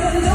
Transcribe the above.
Yes.